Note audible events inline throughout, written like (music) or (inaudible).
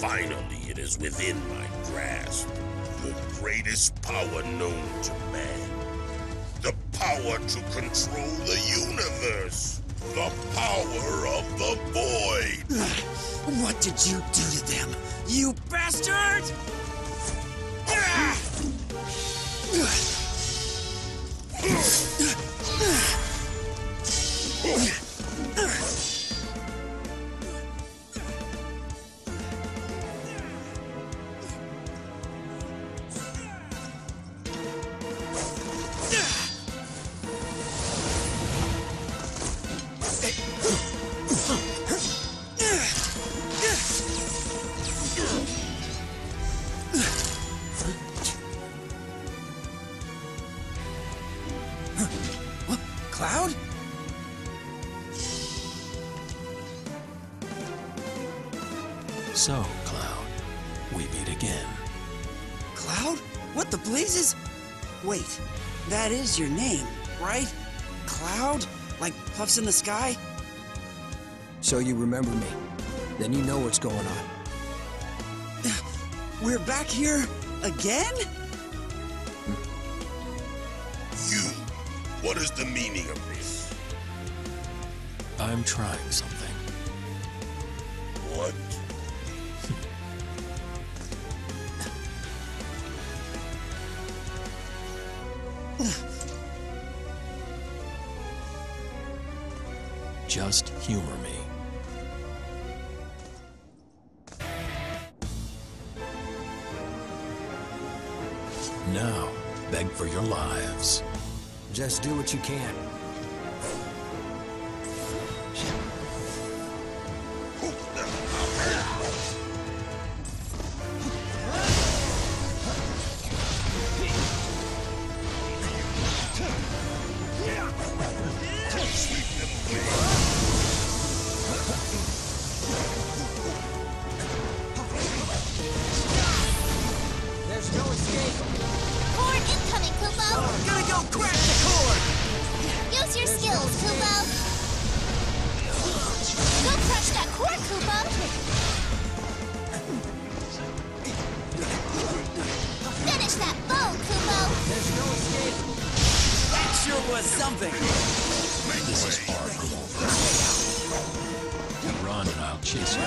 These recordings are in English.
Finally, it is within my grasp. The greatest power known to man. The power to control the universe. The power of the void. What did you do to them? You bastard! So, Cloud, we meet again. Cloud? What the blazes? Wait, that is your name, right? Cloud? Like puffs in the sky? So you remember me. Then you know what's going on. (sighs) We're back here again? You. What is the meaning of this? I'm trying something. Just humor me. Now, beg for your lives. Just do what you can. Use your skills, Kupo! Go crush that cord, Kupo! Finish that bow, Kupo! There's no escape. That sure was something. This is far from over. Run and I'll chase you.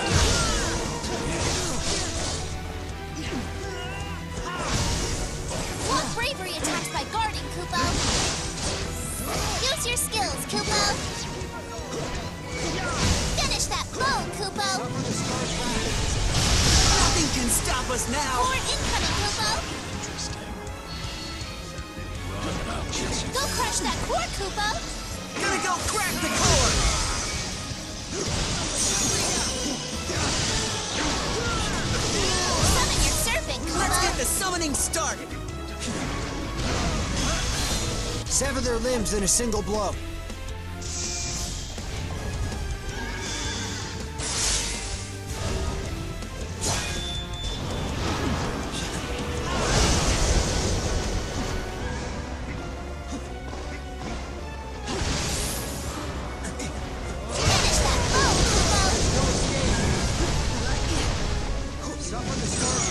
What bravery attacks by guarding, Kupo! Your skills, Kupo! Finish that bow, Kupo! Nothing can stop us now! Cord incoming, Kupo! Interesting. Run and I'll chase you. Go crush that cord, Kupo! Gonna go crack the cord! Summon your serpent, Let's get the summoning started! Sever their limbs in a single blow.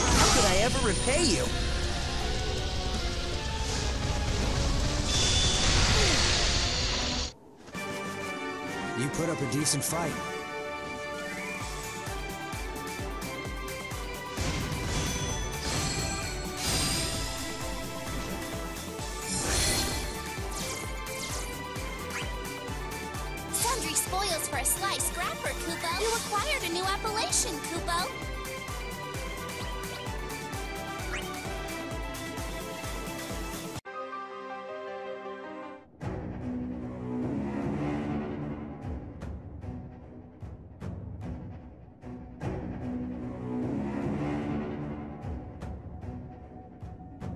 How could I ever repay you? Put up a decent fight. Sundry spoils for a sly scrapper, Kupo. You acquired a new appellation, Kupo.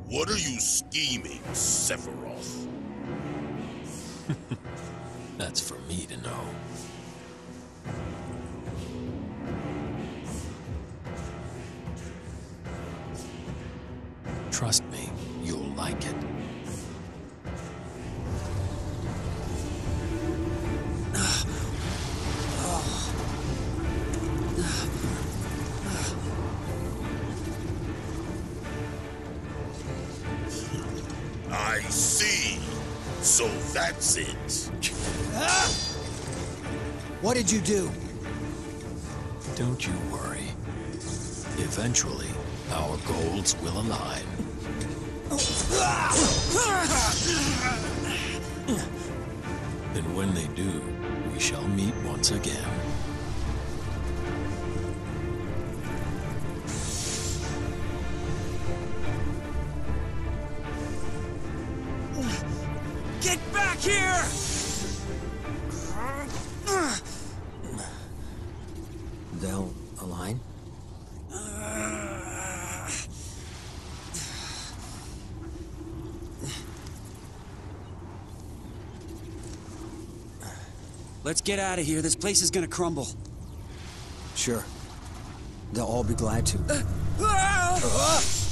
What are you scheming, Sephiroth? (laughs) That's for me to know. Trust me, you'll like it. I see. So that's it. What did you do? Don't you worry. Eventually, our goals will align. (laughs) And when they do, we shall meet once again. Let's get out of here. This place is gonna crumble. Sure. They'll all be glad to. Ah!